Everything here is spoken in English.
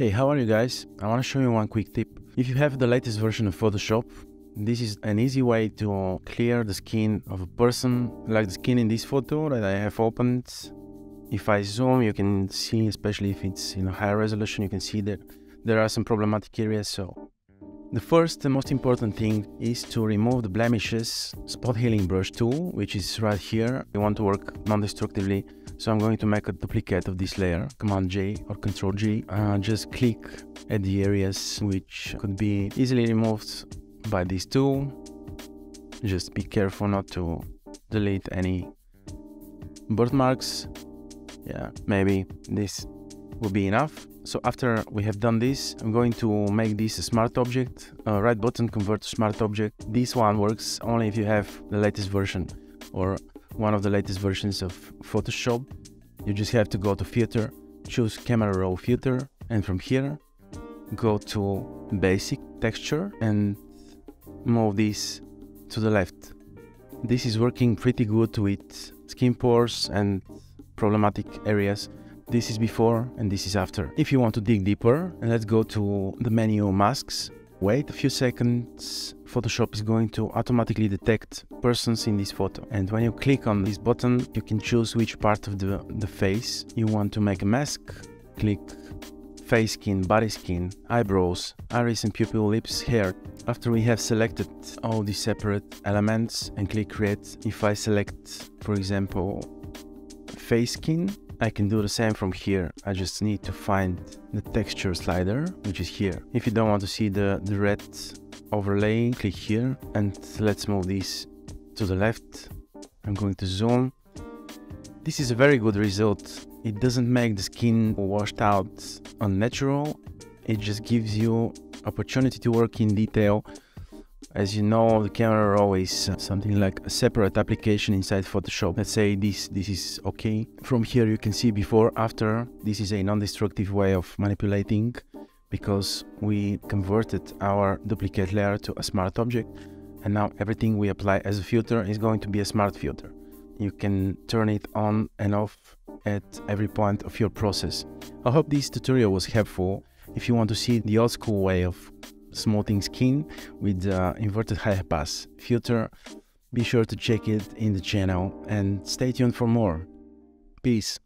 Hey, how are you guys? I want to show you one quick tip. If you have the latest version of Photoshop, this is an easy way to clear the skin of a person, like the skin in this photo that I have opened. If I zoom, you can see, especially if it's in a higher resolution, you can see that there are some problematic areas. So the first and most important thing is to remove the blemishes spot healing brush tool, which is right here. You want to work non-destructively. So I'm going to make a duplicate of this layer, Command J or Control G. Uh, just click at the areas which could be easily removed by this tool. Just be careful not to delete any birthmarks. Yeah, maybe this will be enough. So after we have done this, I'm going to make this a smart object. Uh, right button, convert to smart object. This one works only if you have the latest version or one of the latest versions of Photoshop. You just have to go to filter, choose camera raw filter, and from here, go to basic texture and move this to the left. This is working pretty good with skin pores and problematic areas. This is before and this is after. If you want to dig deeper, let's go to the menu masks. Wait a few seconds, Photoshop is going to automatically detect persons in this photo. And when you click on this button, you can choose which part of the, the face you want to make a mask. Click face skin, body skin, eyebrows, iris and pupil, lips, hair. After we have selected all these separate elements and click create, if I select, for example, face skin, I can do the same from here. I just need to find the texture slider, which is here. If you don't want to see the, the red overlay, click here and let's move this to the left. I'm going to zoom. This is a very good result it doesn't make the skin washed out unnatural. It just gives you opportunity to work in detail. As you know, the camera raw is uh, something like a separate application inside Photoshop. Let's say this this is okay. From here you can see before, after. This is a non-destructive way of manipulating because we converted our duplicate layer to a smart object and now everything we apply as a filter is going to be a smart filter. You can turn it on and off at every point of your process. I hope this tutorial was helpful. If you want to see the old school way of smoothing skin with the inverted high pass filter, be sure to check it in the channel and stay tuned for more. Peace.